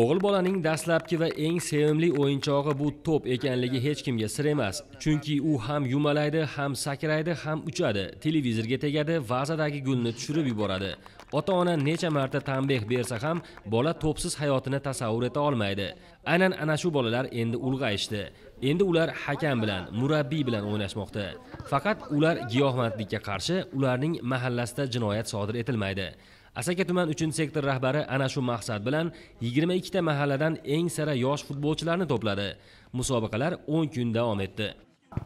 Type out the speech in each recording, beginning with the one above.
o'g'il bolaning dastlabki va eng sevimli o'yinchog'i bu to'p ekanligi hech kimga sir emas. Chunki u ham yumalaydi ham sakraydi ham uchadi. Televizorga tegadi vazadagi gulni tushirib yuboradi. Ota ona necha marta tanbeh bersa ham bola to'psiz hayotini tasavvur eta olmaydi. Aynan ana shu bolalar endi ulg'ayishdi. Endi ular hakam bilan murabbiy bilan o'ynashmoqda. Faqat ular giyohvandlikka qarshi ularning mahallasida jinoyat sodir etilmaydi. Asaka tuman 3 sektor rahbari ana shu maqsad bilan 22 ta mahalladan eng sara yosh futbolchilarni to'pladi. Musobaqalar 10 kun davom etdi.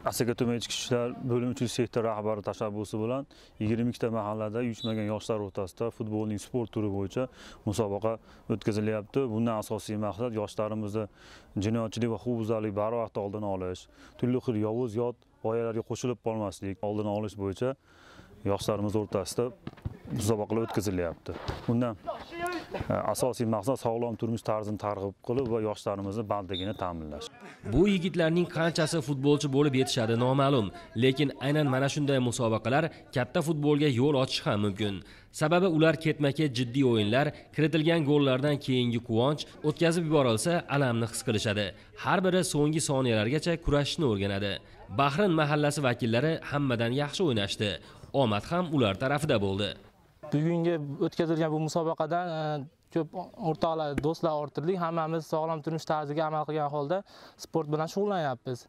Asaka tuman ichki ishlar bo'limi 3 sektor rahbari tashabbusi bilan 22 ta mahallada uyushmagan yoshlar o'rtasida futbolning sport turi bo'yicha musobaqa o'tkazilyapti. Bundan asosiy maqsad yoshlarimizni jinoyatchilik va huquqbuzarlik barvaqt oldini olish. Turli xil yovuz yot g'oyalarga qo'shilib qolmaslik oldini olish bo'yicha yoshlarimiz o'rtasida musobaqalar o'tkazilyapti. Undan e, asosiy maqsad sog'lom turmush tarzini targ'ib qilib va yoshlarimizni bandligini ta'minlash. Bu yigitlarning qanchasi futbolchi bo'lib yetishadi noma'lum lekin aynan mana shunday musobaqalar katta futbolga yo'l ochishi ham mumkin. Sababi ular ketma ket jiddiy o'yinlar kiritilgan gollardan keyingi quvonch o'tkazib yuborilsa alamni his qilishadi. Har biri so'nggi soniyalargacha kurashishni o'rganadi. Bahrin mahallasi vakillari hammadan yaxshi o'ynashdi. Omad ham ular tarafida bo'ldi. Bugungi o'tkazilgan bu musobaqadan e, ko'p o'rtoqlar do'stlar orttirdik. Hammamiz sog'lom turmush tarziga amal qilgan holda sport bilan shug'ullanyapmiz.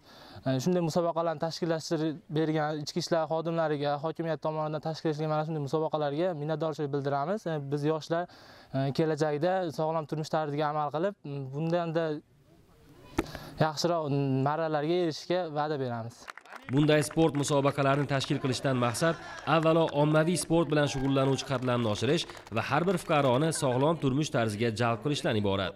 E, shunday musobaqalarni tashkillashtirib bergan ichki ishlar xodimlariga hokimiyat tomonidan tashkillashtirgan mana shunday musobaqalarga minnatdorchilik bildiramiz. E, biz yoshlar kelajakda sog'lom turmush tarziga amal qilib bundanda yaxshiroq marralarga erishishga va'da beramiz. Bunday sport musobaqalarini tashkil qilishdan maqsad avvalo ommaviy sport bilan shug'ullanuvchi qatlamni oshirish va har bir fuqaroni sog'lom turmush tarziga jalb qilishdan iborat.